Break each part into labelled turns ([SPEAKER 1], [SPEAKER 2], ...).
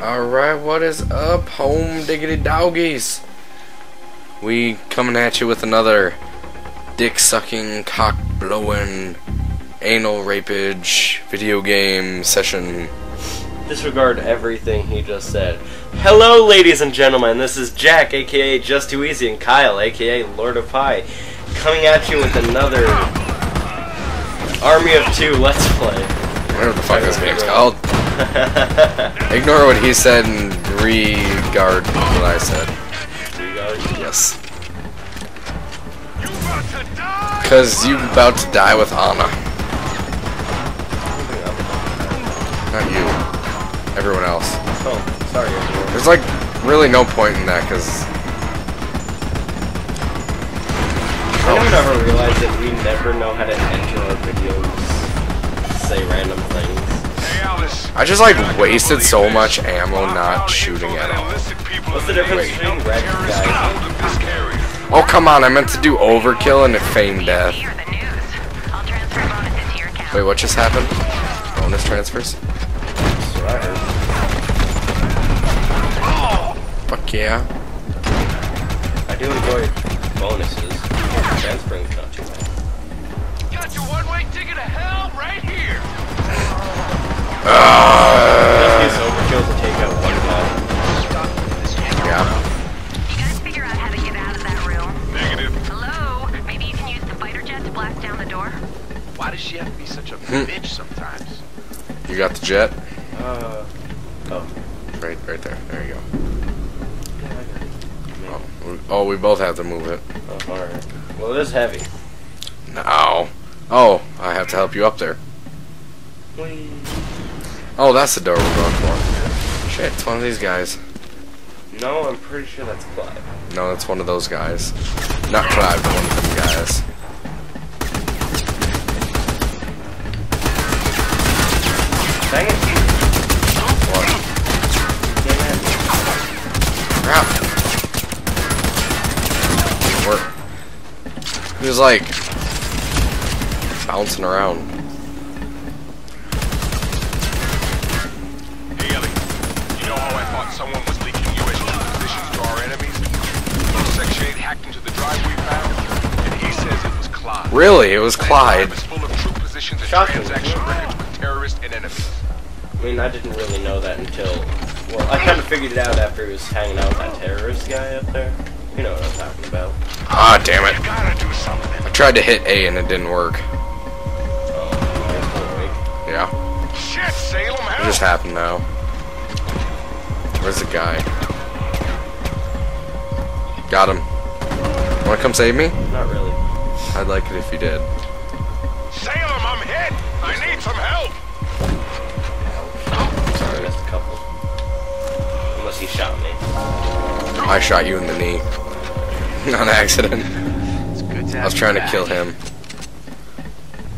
[SPEAKER 1] Alright, what is up, home diggity doggies? We coming at you with another dick sucking, cock blowing, anal rapage video game session.
[SPEAKER 2] Disregard everything he just said. Hello, ladies and gentlemen. This is Jack, aka Just Too Easy, and Kyle, aka Lord of Pie, coming at you with another Army of Two Let's Play.
[SPEAKER 1] Whatever the fuck this game's called. Ignore what he said and regard what I said. Yes. Cause you about to die with Anna. Not you. Everyone else.
[SPEAKER 2] Oh, sorry, everyone.
[SPEAKER 1] There's like really no point in that because
[SPEAKER 2] I don't ever realize that we never know how to enter our videos, say random things.
[SPEAKER 1] I just like wasted so much ammo not shooting at all.
[SPEAKER 2] What's the difference
[SPEAKER 1] Wait.
[SPEAKER 2] between red guys?
[SPEAKER 1] Oh come on, I meant to do overkill and it feigned death.
[SPEAKER 3] Hear the news. I'll transfer bonuses to your account.
[SPEAKER 1] Wait, what just happened? Bonus transfers?
[SPEAKER 2] That's I.
[SPEAKER 1] Fuck yeah.
[SPEAKER 2] I do enjoy bonuses. Transferring's not too bad.
[SPEAKER 4] Got your one-way ticket to hell right here.
[SPEAKER 3] Jet?
[SPEAKER 2] Uh, oh.
[SPEAKER 1] Right, right there. There you go.
[SPEAKER 2] Yeah, I got it.
[SPEAKER 1] Oh, we, oh, we both have to move it.
[SPEAKER 2] Oh, alright. Well, it is heavy.
[SPEAKER 1] No. Oh, I have to help you up there.
[SPEAKER 2] Whee.
[SPEAKER 1] Oh, that's the door we're going for. Shit, it's one of these guys.
[SPEAKER 2] No, I'm pretty sure that's Clive.
[SPEAKER 1] No, it's one of those guys. Not Clive, but one of them guys.
[SPEAKER 2] Dang it.
[SPEAKER 1] What?
[SPEAKER 2] Damn it.
[SPEAKER 1] Crap. Didn't work. He was like bouncing around.
[SPEAKER 4] Hey, Ellie. You know how I thought someone was leaking USB positions to our enemies? Section 8 hacked into the drive we found, and he says it was Clyde.
[SPEAKER 1] Really? It was Clyde.
[SPEAKER 4] drive is full of troop positions and
[SPEAKER 2] Shocking.
[SPEAKER 4] transaction records with terrorists and enemies.
[SPEAKER 2] I mean, I didn't really know that until. Well, I kind of figured it out after he was hanging out with that terrorist guy up there. You know what I'm talking about.
[SPEAKER 1] Ah, damn it.
[SPEAKER 4] Gotta do something.
[SPEAKER 1] I tried to hit A and it didn't work.
[SPEAKER 2] Oh, holy.
[SPEAKER 1] Yeah.
[SPEAKER 4] Shit, Salem,
[SPEAKER 1] It just happened now. Where's the guy? Got him. Wanna come save me?
[SPEAKER 2] Not really.
[SPEAKER 1] I'd like it if you did.
[SPEAKER 2] Unless he shot me.
[SPEAKER 1] I shot you in the knee. On accident.
[SPEAKER 4] It's good to
[SPEAKER 1] I was trying to
[SPEAKER 4] back.
[SPEAKER 1] kill him.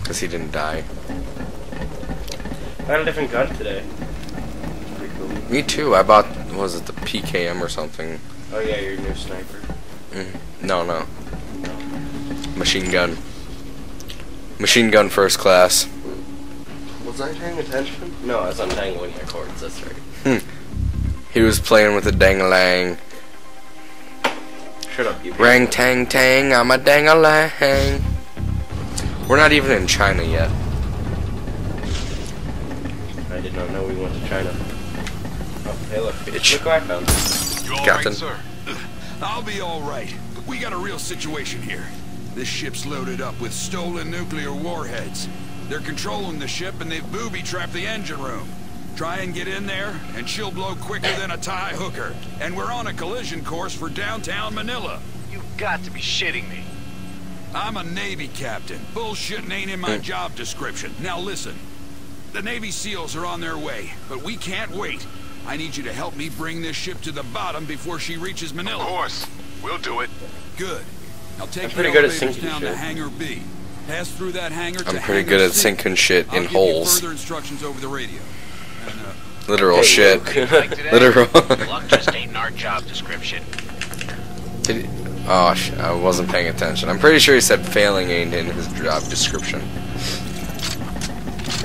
[SPEAKER 1] Because he didn't die.
[SPEAKER 2] I got a different gun today. Cool.
[SPEAKER 1] Me too. I bought, what was it, the PKM or something?
[SPEAKER 2] Oh yeah, your new sniper. Mm-hmm.
[SPEAKER 1] No, no. Machine gun. Machine gun first class.
[SPEAKER 2] Was I paying attention? No, I was untangling my cords, that's right. Hmm.
[SPEAKER 1] He was playing with a dang-a-lang.
[SPEAKER 2] Shut up, you
[SPEAKER 1] Rang tang tang, I'm a dang-a-lang. We're not even in China yet.
[SPEAKER 2] I did not know we went to China. Oh, hey look.
[SPEAKER 1] Bitch.
[SPEAKER 2] Look what I found.
[SPEAKER 4] You all
[SPEAKER 1] Captain.
[SPEAKER 4] right, sir?
[SPEAKER 5] I'll be all right, but we got a real situation here. This ship's loaded up with stolen nuclear warheads. They're controlling the ship and they've booby-trapped the engine room. Try and get in there, and she'll blow quicker than a Thai hooker. And we're on a collision course for downtown Manila.
[SPEAKER 4] You've got to be shitting me.
[SPEAKER 5] I'm a Navy captain. Bullshitting ain't in my job description. Now listen. The Navy SEALs are on their way, but we can't wait. I need you to help me bring this ship to the bottom before she reaches Manila.
[SPEAKER 4] Of course. We'll do it.
[SPEAKER 5] Good. I'll take
[SPEAKER 2] I'm
[SPEAKER 5] the
[SPEAKER 2] pretty good at sinking
[SPEAKER 5] down
[SPEAKER 2] shit.
[SPEAKER 5] to Hangar B. Pass through that hangar
[SPEAKER 1] I'm pretty
[SPEAKER 5] Hangar
[SPEAKER 1] good at
[SPEAKER 5] C.
[SPEAKER 1] sinking shit
[SPEAKER 5] I'll
[SPEAKER 1] in
[SPEAKER 5] give
[SPEAKER 1] holes.
[SPEAKER 5] You further instructions over the radio. And,
[SPEAKER 1] Literal
[SPEAKER 2] Hey,
[SPEAKER 1] shit.
[SPEAKER 2] Luke.
[SPEAKER 1] Literal.
[SPEAKER 4] Luck just ain't in our job description.
[SPEAKER 1] Did he- oh, sh I wasn't paying attention. I'm pretty sure he said failing ain't in his job description.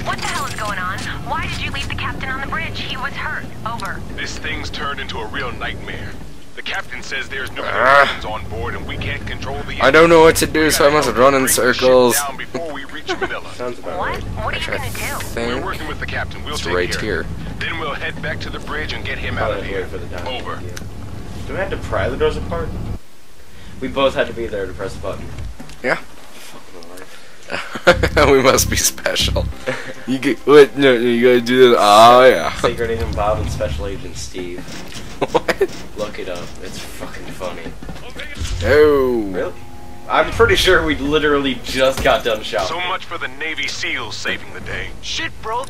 [SPEAKER 3] What the hell is going going on? Why did you leave the captain on the bridge? He was hurt. Over.
[SPEAKER 4] This thing's turned into a real nightmare. The captain says there's nuclear
[SPEAKER 1] Ah.
[SPEAKER 4] weapons on board and we can't control the
[SPEAKER 1] I don't know what to do, so I must run in
[SPEAKER 4] Bring the ship
[SPEAKER 1] circles.
[SPEAKER 2] Sounds about right.
[SPEAKER 3] What? What are you
[SPEAKER 1] Which I
[SPEAKER 3] gonna do?
[SPEAKER 4] We're
[SPEAKER 1] think
[SPEAKER 4] working with the captain. We'll
[SPEAKER 1] it's
[SPEAKER 4] take
[SPEAKER 1] right
[SPEAKER 4] care.
[SPEAKER 1] here.
[SPEAKER 4] Then we'll head back to the bridge and get him out of here.
[SPEAKER 2] for the down.
[SPEAKER 4] Over.
[SPEAKER 2] Yeah. Do we have to pry the doors apart? We both had to be there to press the button.
[SPEAKER 1] Yeah.
[SPEAKER 2] Fucking Lord.
[SPEAKER 1] we must be special. You get what? No, no, you gotta do this. Oh yeah.
[SPEAKER 2] Secret Agent Bob and Special Agent Steve.
[SPEAKER 1] What?
[SPEAKER 2] Look it up. It's fucking funny.
[SPEAKER 1] Oh.
[SPEAKER 2] Really? I'm pretty sure we literally just got done shouting.
[SPEAKER 4] So much for the Navy SEALs saving the day.
[SPEAKER 6] Shit, bro.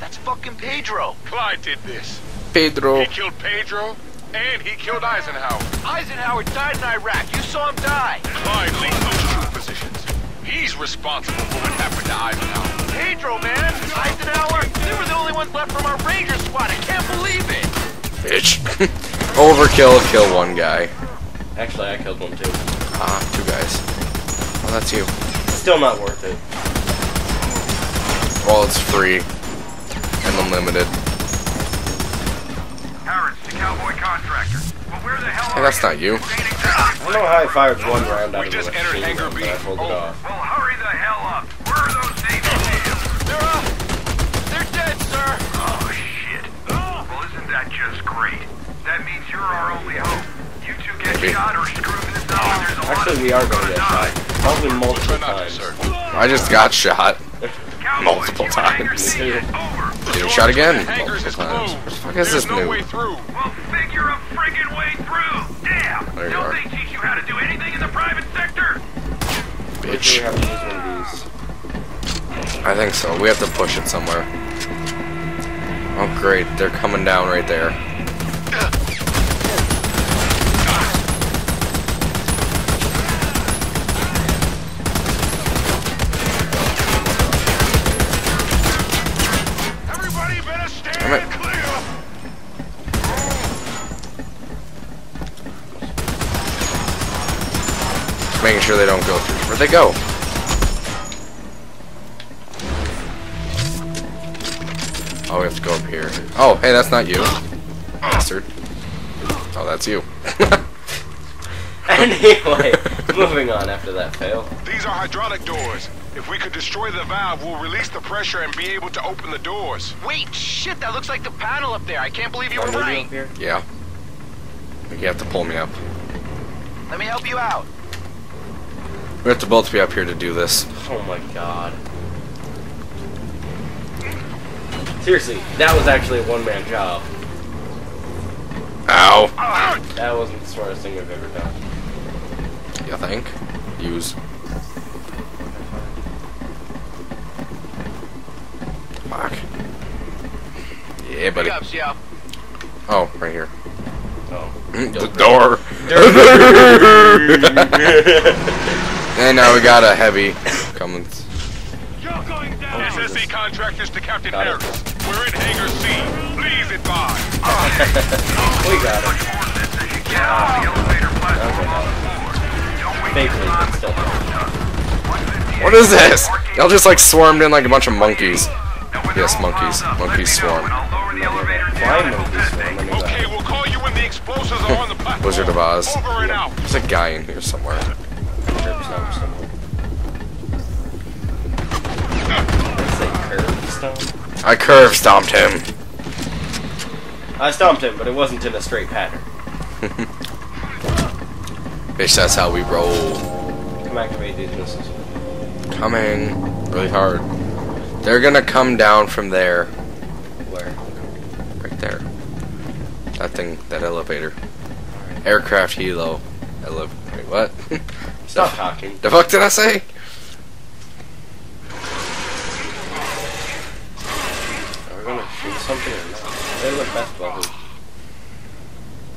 [SPEAKER 6] That's fucking Pedro.
[SPEAKER 4] Clyde did this.
[SPEAKER 1] Pedro.
[SPEAKER 4] He killed Pedro, and he killed Eisenhower.
[SPEAKER 6] Eisenhower died in Iraq. You saw him die.
[SPEAKER 4] Clyde leads those troop positions. He's responsible for what happened to Eisenhower.
[SPEAKER 6] Pedro, man. Eisenhower. They were the only ones left from our Ranger squad. I can't believe it.
[SPEAKER 1] Bitch. Overkill. Kill one guy.
[SPEAKER 2] Actually, I killed one too.
[SPEAKER 1] Ah, two guys. Well, that's you.
[SPEAKER 2] Still not worth it.
[SPEAKER 1] Well, it's free and unlimited.
[SPEAKER 7] Harris, the cowboy contractor. Well, where the hell
[SPEAKER 1] Hey, that's not you.
[SPEAKER 2] I don't know how I fired one round out
[SPEAKER 4] We
[SPEAKER 2] of the machine
[SPEAKER 4] Hangar
[SPEAKER 2] gun, but I pulled it
[SPEAKER 4] Over.
[SPEAKER 2] off.
[SPEAKER 7] Lot
[SPEAKER 2] Actually, we are going to get shot. Probably multiple
[SPEAKER 4] Try not to,
[SPEAKER 2] times.
[SPEAKER 1] I just got shot. Multiple
[SPEAKER 7] you and Hangar
[SPEAKER 1] times.
[SPEAKER 7] C,
[SPEAKER 1] Getting shot again. Multiple times. What the fuck is this
[SPEAKER 4] no
[SPEAKER 1] new?
[SPEAKER 4] way through.
[SPEAKER 7] Well, figure a friggin' way through. Damn.
[SPEAKER 1] There you are.
[SPEAKER 7] they teach you how to do anything in the private sector?
[SPEAKER 2] We
[SPEAKER 1] Bitch.
[SPEAKER 2] have to use one of these.
[SPEAKER 1] I think so. We have to push it somewhere. Oh, great. They're coming down right there. Making sure they don't go through. Where'd they go? Oh, we have to go up here. Oh, hey, that's not you. Bastard. Oh, that's you.
[SPEAKER 2] Anyway, moving on after that fail.
[SPEAKER 4] These are hydraulic doors. If we could destroy the valve, we'll release the pressure and be able to open the doors.
[SPEAKER 6] Wait, shit. That looks like the panel up there. I can't believe you
[SPEAKER 2] Are
[SPEAKER 6] were
[SPEAKER 2] maybe
[SPEAKER 6] right.
[SPEAKER 2] up here?
[SPEAKER 1] yeah. You have to pull me up.
[SPEAKER 6] Let me help you out.
[SPEAKER 1] We have to both be up here to do this.
[SPEAKER 2] Oh my god. Seriously, that was actually a one-man job.
[SPEAKER 1] Ow.
[SPEAKER 2] That wasn't the smartest thing I've ever done.
[SPEAKER 1] You think? Use. Fuck. Yeah, buddy. Oh, right here.
[SPEAKER 2] Oh.
[SPEAKER 1] The door. and now we got a heavy coming.
[SPEAKER 4] SSE contractors to Captain
[SPEAKER 2] Got it.
[SPEAKER 4] Harris. We're in Hangar C. Please advise.
[SPEAKER 2] we got it.
[SPEAKER 7] Get off the elevator platform.
[SPEAKER 2] Basically.
[SPEAKER 1] What is this? Y'all just like swarmed in like a bunch of monkeys. Yes, monkeys. Monkeys swarm.
[SPEAKER 2] Flying monkeys swarm, I knew that.
[SPEAKER 4] Okay, we'll call you when the explosives are on the platform.
[SPEAKER 1] Wizard of Oz.
[SPEAKER 4] Over and out.
[SPEAKER 1] There's a guy in here somewhere. I curve stomped him.
[SPEAKER 2] I stomped him, but it wasn't in a straight pattern.
[SPEAKER 1] Bitch, that's how we roll.
[SPEAKER 2] Come activate these missiles.
[SPEAKER 1] Coming really hard. They're gonna come down from there.
[SPEAKER 2] Where?
[SPEAKER 1] Right there. That thing, that elevator. Aircraft helo. Ele- Wait, what?
[SPEAKER 2] Stop talking.
[SPEAKER 1] The fuck did I say?
[SPEAKER 2] Are we gonna shoot something or not? They look basketball hoops.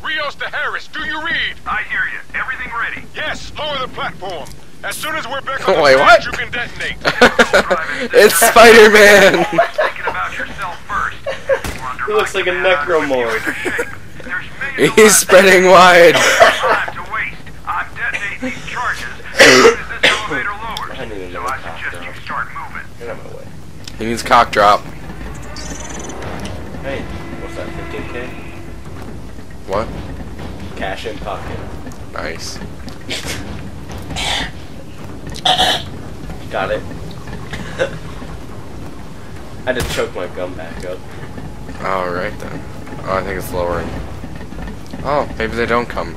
[SPEAKER 4] Rios to Harris, do you read?
[SPEAKER 7] I hear you. Everything ready.
[SPEAKER 4] Yes, lower the platform. As soon as we're back on the
[SPEAKER 1] Wait, what?
[SPEAKER 4] you can detonate.
[SPEAKER 1] it's Spider-Man!
[SPEAKER 7] Thinking about yourself first. You're under
[SPEAKER 2] He looks like a necromorph.
[SPEAKER 7] with you in the shape. There's millions of
[SPEAKER 1] He's spreading wide.
[SPEAKER 7] No time to waste. I'm detonating these charges as soon as this elevator lowers.
[SPEAKER 2] I need another cock drop.
[SPEAKER 7] you start moving.
[SPEAKER 2] Get out of my way.
[SPEAKER 1] He needs cock drop. What?
[SPEAKER 2] Cash in pocket.
[SPEAKER 1] Nice.
[SPEAKER 2] Got it. I had to choke my gum back up.
[SPEAKER 1] Alright then. Oh, I think it's lowering. Oh, maybe they don't come.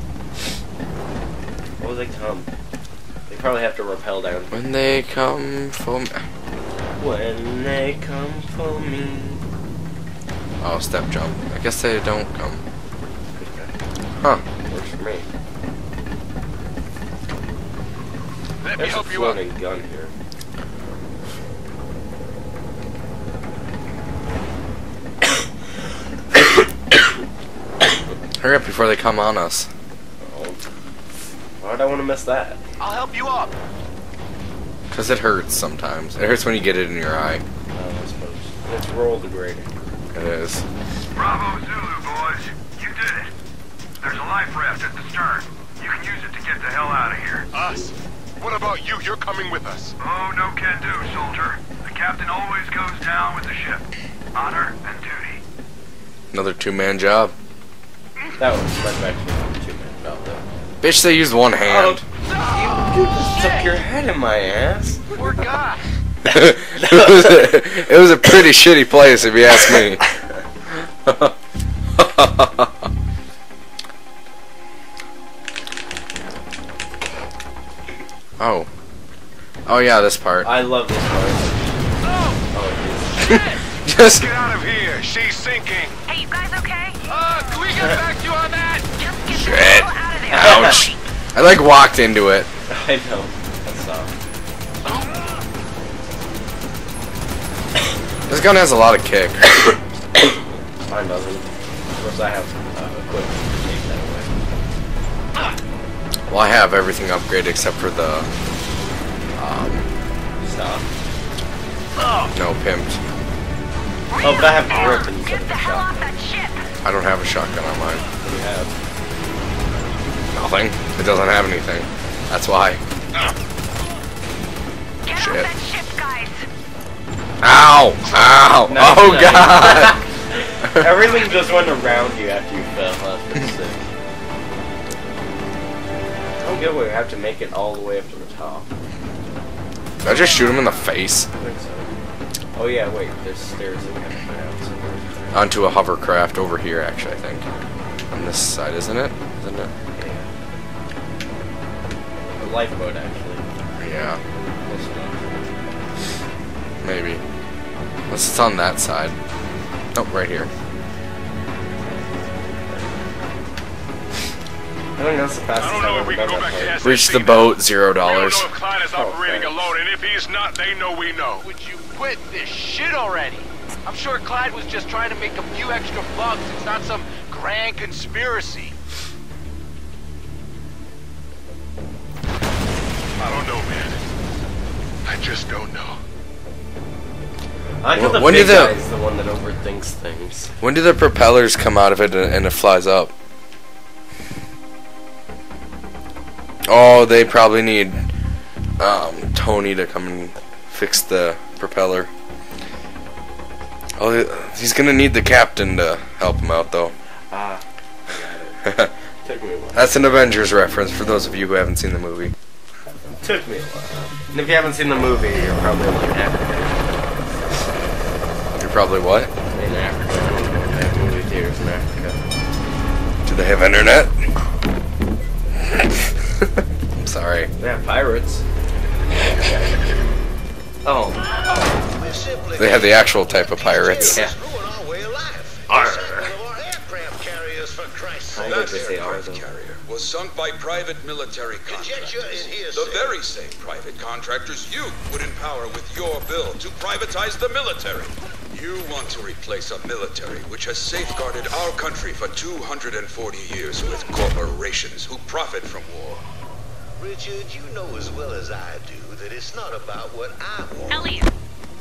[SPEAKER 2] What will they come? They probably have to rappel down.
[SPEAKER 1] When they come for me.
[SPEAKER 2] When they come for me.
[SPEAKER 1] Oh, step jump. I guess they don't come. Huh.
[SPEAKER 2] Works for me.
[SPEAKER 4] Let me
[SPEAKER 2] There's a
[SPEAKER 4] help you up.
[SPEAKER 2] floating gun here.
[SPEAKER 1] Hurry up before they come on us.
[SPEAKER 2] Oh. Why would I want to miss that?
[SPEAKER 6] I'll help you up.
[SPEAKER 1] Because it hurts sometimes. It hurts when you get it in your eye.
[SPEAKER 2] Oh, I suppose. It's roll degrading.
[SPEAKER 1] It is.
[SPEAKER 7] Bravo Zulu, boys. You did it. There's a life raft at the stern. You can use it to get the hell out of here.
[SPEAKER 4] Us? What about you? You're coming with us.
[SPEAKER 7] Oh, no can do, soldier. The captain always goes down with the ship. Honor and duty.
[SPEAKER 1] Another two-man job.
[SPEAKER 2] That was that's actually two-man about though.
[SPEAKER 1] Bitch, they used one hand.
[SPEAKER 2] Oh, you just stuck your head in my ass.
[SPEAKER 6] Poor guy.
[SPEAKER 1] it, was a, it was a pretty shitty place, if you ask me. Oh yeah, this part.
[SPEAKER 2] I love this part. Oh,
[SPEAKER 1] Just
[SPEAKER 4] Get out of here. She's sinking.
[SPEAKER 3] Hey, you guys okay?
[SPEAKER 6] Uh, can we get back to you on that?
[SPEAKER 3] Just get
[SPEAKER 1] Shit.
[SPEAKER 3] the hell out of there.
[SPEAKER 1] ouch. I like walked into it.
[SPEAKER 2] it is. I know. That's soft.
[SPEAKER 1] This gun has a lot of kick.
[SPEAKER 2] Mine doesn't. Of course, I have uh, equipment to take that away.
[SPEAKER 1] Well, I have everything upgraded except for the um,
[SPEAKER 2] Stop.
[SPEAKER 1] no pimped.
[SPEAKER 2] Oh, but I have grip instead of a shotgun.
[SPEAKER 1] I don't have a shotgun on mine.
[SPEAKER 2] What do you have?
[SPEAKER 1] Nothing. It doesn't have anything. That's why.
[SPEAKER 3] Get
[SPEAKER 1] Shit.
[SPEAKER 3] off that ship, guys.
[SPEAKER 1] Ow! Ow!
[SPEAKER 2] Nice,
[SPEAKER 1] oh
[SPEAKER 2] nice.
[SPEAKER 1] god!
[SPEAKER 2] Everything just went around you after you fell. That's pretty sick. I don't get why you have to make it all the way up to the top.
[SPEAKER 1] Did I just shoot him in the face?
[SPEAKER 2] So. Oh yeah, wait, there's stairs that we have out.
[SPEAKER 1] Onto a hovercraft over here, actually, I think. On this side, isn't it? Isn't it?
[SPEAKER 2] Yeah. The lifeboat, actually.
[SPEAKER 1] Yeah, maybe. Unless it's on that side. Nope, right here.
[SPEAKER 2] I think that's the fastest
[SPEAKER 4] I don't know
[SPEAKER 2] I've
[SPEAKER 4] if we can go back to
[SPEAKER 2] that
[SPEAKER 4] the
[SPEAKER 1] Reach the boat, zero
[SPEAKER 4] We don't
[SPEAKER 1] dollars.
[SPEAKER 4] know if Clyde is
[SPEAKER 2] Oh,
[SPEAKER 4] operating
[SPEAKER 2] thanks.
[SPEAKER 4] alone, and if he's not, they know we know.
[SPEAKER 6] Would you quit this shit already? I'm sure Clyde was just trying to make a few extra bucks. It's not some grand conspiracy.
[SPEAKER 4] I don't know, man. I just don't know.
[SPEAKER 2] I think
[SPEAKER 1] Wh-
[SPEAKER 2] the
[SPEAKER 1] when
[SPEAKER 2] big
[SPEAKER 1] did the-
[SPEAKER 2] guy is the one that overthinks things.
[SPEAKER 1] When do the propellers come out of it and and it flies up? Oh, they probably need um, Tony to come and fix the propeller. Oh, he's gonna need the captain to help him out, though.
[SPEAKER 2] Ah, I got it. Took me a while.
[SPEAKER 1] That's an Avengers reference for those of you who haven't seen the movie.
[SPEAKER 2] Took me a while. And if you haven't seen the movie, you're probably like Africa.
[SPEAKER 1] You're probably what?
[SPEAKER 2] In Africa. Have movie theaters in Africa.
[SPEAKER 1] Do they have internet? I'm sorry.
[SPEAKER 2] They have pirates. Oh,
[SPEAKER 1] They have the actual type of pirates.
[SPEAKER 2] yeah.
[SPEAKER 8] Arr.
[SPEAKER 2] I think they say R though.
[SPEAKER 5] carrier was sunk by private military contractors. The very same private contractors you would empower with your bill to privatize the military. You want to replace a military which has safeguarded our country for 240 years with corporations who profit from war.
[SPEAKER 8] Richard, you know as well as I do that it's not about what I want.
[SPEAKER 3] Elliot,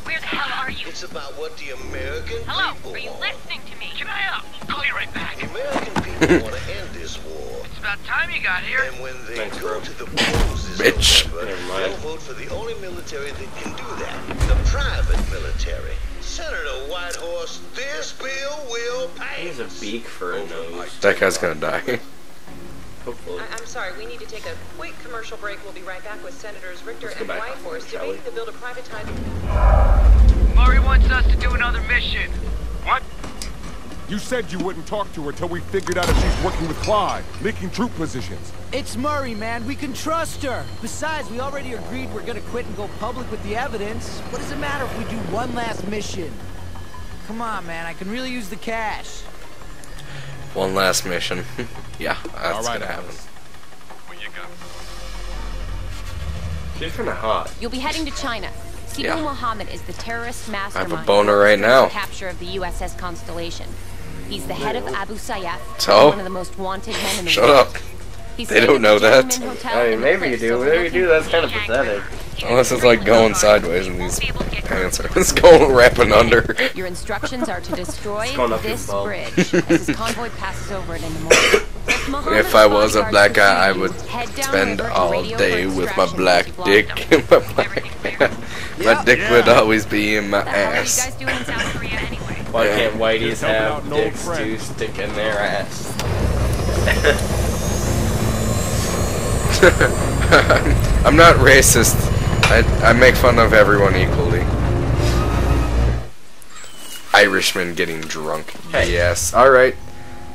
[SPEAKER 3] where the hell are you?
[SPEAKER 8] It's about what the American
[SPEAKER 3] Hello,
[SPEAKER 8] people
[SPEAKER 3] are you
[SPEAKER 8] want.
[SPEAKER 3] listening to me?
[SPEAKER 6] Can I help? Call you right back.
[SPEAKER 8] The American people want to end this war.
[SPEAKER 6] It's about time you got here.
[SPEAKER 8] And when they
[SPEAKER 2] Thanks,
[SPEAKER 8] go
[SPEAKER 2] bro.
[SPEAKER 8] to the polls this
[SPEAKER 1] Bitch.
[SPEAKER 8] November,
[SPEAKER 2] Never mind.
[SPEAKER 8] they'll vote for the only military that can do that. The private military. Senator Whitehorse, this bill will
[SPEAKER 2] He has a beak for a oh nose.
[SPEAKER 1] That guy's gonna die.
[SPEAKER 2] Hopefully.
[SPEAKER 9] I- I'm sorry, we need to take a quick commercial break. We'll be right back with Senators Richter
[SPEAKER 2] Let's
[SPEAKER 9] and
[SPEAKER 2] back,
[SPEAKER 9] Whitehorse debating the bill to privatize.
[SPEAKER 6] Murray wants us to do another mission.
[SPEAKER 4] What?
[SPEAKER 10] You said you wouldn't talk to her till we figured out if she's working with Clyde, leaking troop positions.
[SPEAKER 11] It's Murray, man. We can trust her. Besides, we already agreed we're gonna quit and go public with the evidence. What does it matter if we do one last mission? Come on, man. I can really use the cash.
[SPEAKER 1] One last mission. yeah, that's
[SPEAKER 10] All right,
[SPEAKER 1] gonna happen.
[SPEAKER 10] Alice.
[SPEAKER 4] When you got
[SPEAKER 2] She's kind of hot.
[SPEAKER 12] You'll be heading to China. Sibu
[SPEAKER 1] Yeah.
[SPEAKER 12] Mohammed is the terrorist mastermind.
[SPEAKER 1] I have a boner right now.
[SPEAKER 12] Capture of the USS Constellation. He's the head of Abu Sayyaf,
[SPEAKER 1] So?
[SPEAKER 12] one of the most wanted men in the
[SPEAKER 1] Shut
[SPEAKER 12] world.
[SPEAKER 1] up.
[SPEAKER 12] He's
[SPEAKER 1] They don't know that.
[SPEAKER 2] I mean, maybe you do. Maybe you do. That's kind of pathetic.
[SPEAKER 1] Unless it's like going sideways and these answers. It's going wrapping under.
[SPEAKER 12] Your instructions are to destroy
[SPEAKER 2] It's going up your
[SPEAKER 12] this bridge as his convoy passes over it in the morning. If,
[SPEAKER 1] I was a black guy, I would spend all day with my black dick.
[SPEAKER 12] logged them.
[SPEAKER 1] my black, my dick would always be in my
[SPEAKER 12] What the hell are you
[SPEAKER 1] ass.
[SPEAKER 12] guys doing in South Korea anyway?
[SPEAKER 2] Why can't whiteys
[SPEAKER 10] Just helping out
[SPEAKER 2] have dicks
[SPEAKER 10] friend.
[SPEAKER 2] to stick in their ass?
[SPEAKER 1] I'm not racist. I, I make fun of everyone equally. Irishman getting drunk.
[SPEAKER 2] Hey.
[SPEAKER 1] Yes. Alright.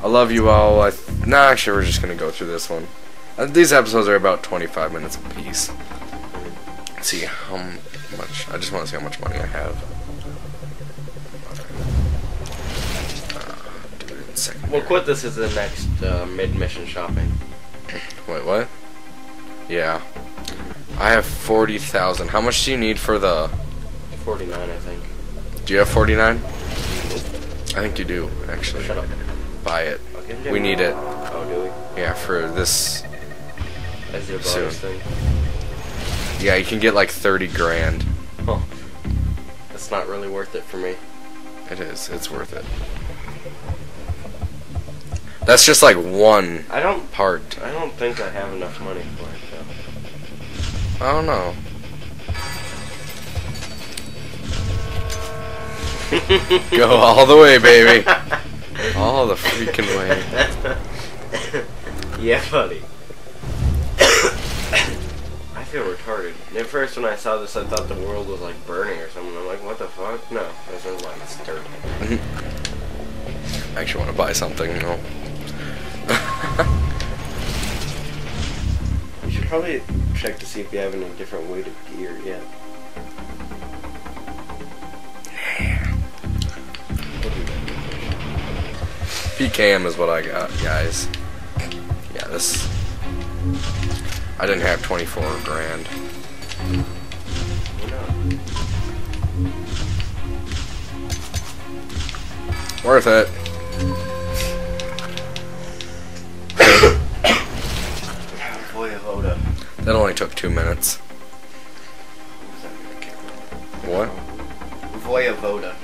[SPEAKER 1] I love you all. I nah, actually, we're just gonna go through this one. Uh, these episodes are about 25 minutes apiece. Let's see how much. I just want to see how much money I have. Do it in second.
[SPEAKER 2] We'll quit this as the next uh, mid-mission shopping.
[SPEAKER 1] Wait, what? Yeah. I have 40,000. How much do you need for the.
[SPEAKER 2] 49, I think.
[SPEAKER 1] Do you have 49? Mm-hmm. I think you do, actually.
[SPEAKER 2] Shut up.
[SPEAKER 1] Buy it.
[SPEAKER 2] I'll give you
[SPEAKER 1] We need it.
[SPEAKER 2] Oh, do we?
[SPEAKER 1] Yeah, for this.
[SPEAKER 2] As your
[SPEAKER 1] Soon.
[SPEAKER 2] thing.
[SPEAKER 1] Yeah, you can get like 30 grand.
[SPEAKER 2] Huh. That's not really worth it for me.
[SPEAKER 1] It is. It's worth it. That's just like one
[SPEAKER 2] I don't.
[SPEAKER 1] part.
[SPEAKER 2] I don't think I have enough money for it.
[SPEAKER 1] I don't know. Go all the way, baby. All the freaking way.
[SPEAKER 2] yeah, buddy. I feel retarded. At first, when I saw this, I thought the world was like burning or something. I'm like, what the fuck? No, this is like it's dirt.
[SPEAKER 1] I actually want to buy something, you know.
[SPEAKER 2] You should probably check to see if you have any different weighted gear yet.
[SPEAKER 1] PKM is what I got, guys. Yeah, this. I didn't have 24 grand. Worth it. That only took two minutes. What?
[SPEAKER 2] Voyevoda.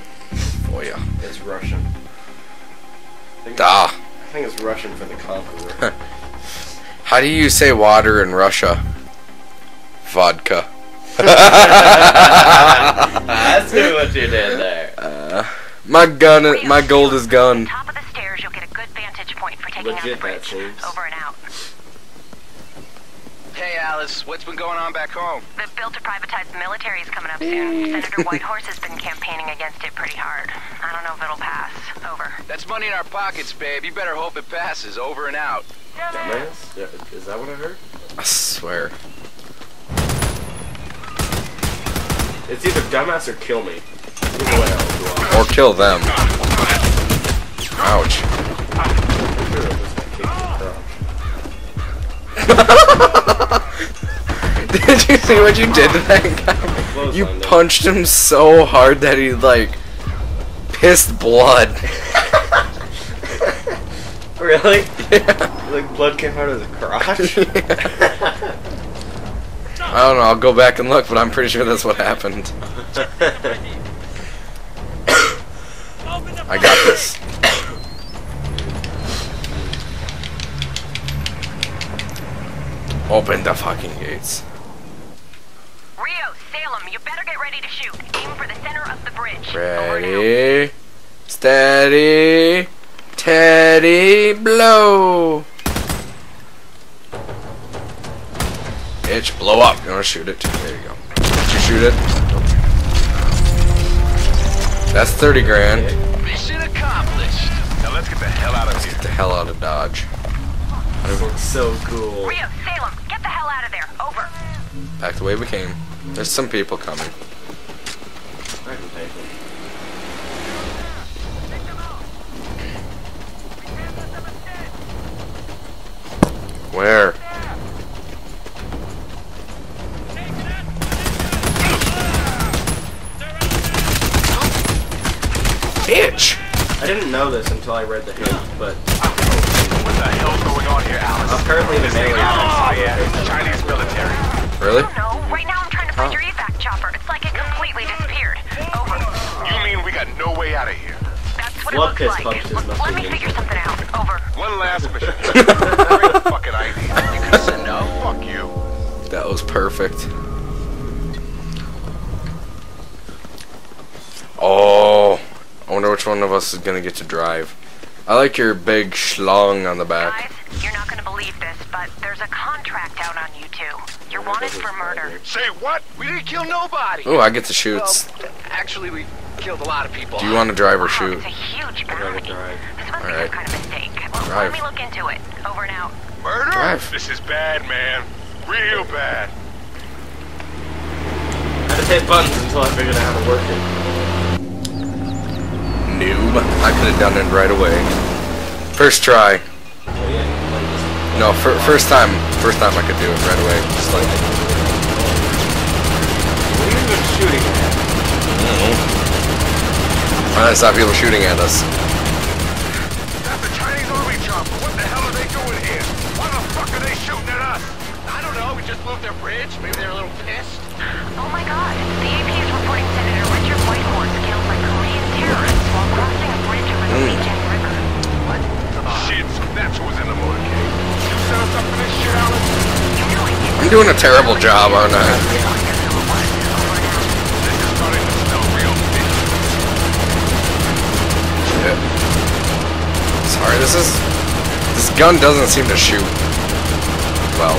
[SPEAKER 1] Yeah.
[SPEAKER 2] It's Russian. I think,
[SPEAKER 1] Da.
[SPEAKER 2] I think it's Russian for the conqueror.
[SPEAKER 1] How do you say water in Russia? Vodka.
[SPEAKER 2] I see what you did there.
[SPEAKER 1] Uh, my gun, my gold is gone.
[SPEAKER 3] Top of the stairs, you'll get a good vantage point for taking out the
[SPEAKER 2] Legit, that
[SPEAKER 3] bridge.
[SPEAKER 2] seems.
[SPEAKER 3] Over and out.
[SPEAKER 6] Hey, Alice, what's been going on back home?
[SPEAKER 3] The bill to privatize the military is coming up soon. Senator Whitehorse has been campaigning against it pretty hard. I don't know if it'll pass. Over.
[SPEAKER 6] That's money in our pockets, babe. You better hope it passes. Over and out.
[SPEAKER 2] Dumbass? Yeah, Is that what I heard?
[SPEAKER 1] I swear.
[SPEAKER 2] It's either dumbass or kill me. Either way, I'll do it.
[SPEAKER 1] Or kill them. Ouch. Did you see what you did to that guy? You punched him so hard that he like pissed blood.
[SPEAKER 2] Really?
[SPEAKER 1] Yeah.
[SPEAKER 2] Like blood came out of the crotch?
[SPEAKER 1] I don't know. I'll go back and look, but I'm pretty sure that's what happened. I got this. Open the fucking gates.
[SPEAKER 3] Rio, Salem, you better get ready to shoot. Aim for the center of the bridge. Over and out.
[SPEAKER 1] Ready, steady, Teddy, blow. Itch, blow up. You wanna shoot it? There you go. Did you shoot it? That's 30 grand.
[SPEAKER 6] Mission accomplished.
[SPEAKER 4] Now let's get the hell out of here.
[SPEAKER 1] Get the hell out of Dodge.
[SPEAKER 2] So cool.
[SPEAKER 3] Rio, Salem, get the hell out of there. Over.
[SPEAKER 1] Back the way we came. There's some people coming.
[SPEAKER 2] I can take it.
[SPEAKER 1] Where? Bitch!
[SPEAKER 2] I didn't know this until I read the hint, but
[SPEAKER 4] What the hell's going on here, Alice?
[SPEAKER 2] apparently the melee
[SPEAKER 4] Oh,
[SPEAKER 2] attacks-
[SPEAKER 4] yeah. Chinese military.
[SPEAKER 1] Really?
[SPEAKER 3] No, right now I'm trying to find your evac chopper. It's like it completely disappeared. Over.
[SPEAKER 4] You mean we got no way out of here?
[SPEAKER 3] That's what
[SPEAKER 2] Blood
[SPEAKER 3] it looks like. Let, let me figure something out. Over.
[SPEAKER 4] One last mission. Great fucking idea. You could have said no. Fuck you.
[SPEAKER 1] That was perfect. Oh, I wonder which one of us is gonna get to drive. I like your big schlong on the back.
[SPEAKER 3] Guys, you're not going to believe this, but there's a contract out on you two. You're wanted for murder.
[SPEAKER 4] Say what?
[SPEAKER 6] We didn't kill nobody.
[SPEAKER 1] Oh, I get to shoot.
[SPEAKER 6] Well, actually, we killed a lot of people.
[SPEAKER 1] Do you want to drive or oh,
[SPEAKER 3] Wow,
[SPEAKER 1] shoot?
[SPEAKER 3] it's a huge
[SPEAKER 2] I'd rather
[SPEAKER 3] bounty.
[SPEAKER 2] drive.
[SPEAKER 3] This must be
[SPEAKER 1] Alright.
[SPEAKER 3] some kind of mistake. Well,
[SPEAKER 1] Drive.
[SPEAKER 3] let me look into it. Over and out.
[SPEAKER 4] Murder?
[SPEAKER 1] Drive.
[SPEAKER 4] This is bad, man. Real bad.
[SPEAKER 2] I just hit buttons until I figured out how to work it.
[SPEAKER 1] Noob. I could have done it right away. First try.
[SPEAKER 2] Oh yeah,
[SPEAKER 1] No, fir first time. First time I could do it right away. Just like,
[SPEAKER 2] What are you even shooting at?
[SPEAKER 1] trying to stop people shooting at us.
[SPEAKER 4] That's a Chinese army chopper. What the hell are they doing here? Why the fuck are they shooting at us?
[SPEAKER 6] I don't know. We just moved their bridge. Maybe they're a little pissed.
[SPEAKER 3] Oh my god.
[SPEAKER 1] Doing a terrible job, aren't I? Sorry, this is. This gun doesn't seem to shoot. Well,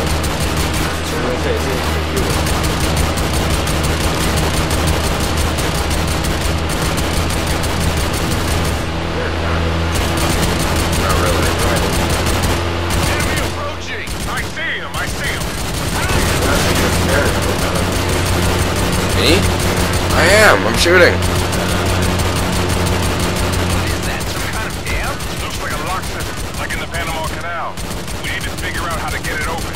[SPEAKER 1] Me? I am. I'm shooting.
[SPEAKER 6] What is that? Some kind of dam?
[SPEAKER 4] Looks like a lock system, like in the Panama Canal. We need to figure out how to get it open.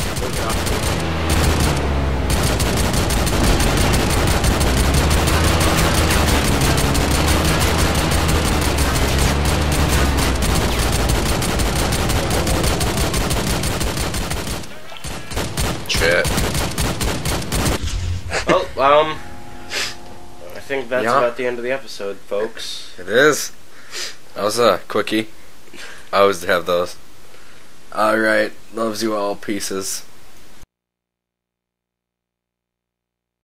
[SPEAKER 1] Shit.
[SPEAKER 2] Well, um, think that's
[SPEAKER 1] Yeah.
[SPEAKER 2] about the end of the episode, folks.
[SPEAKER 1] It is. That was a quickie. I always have those. Alright. Loves you all. Pieces.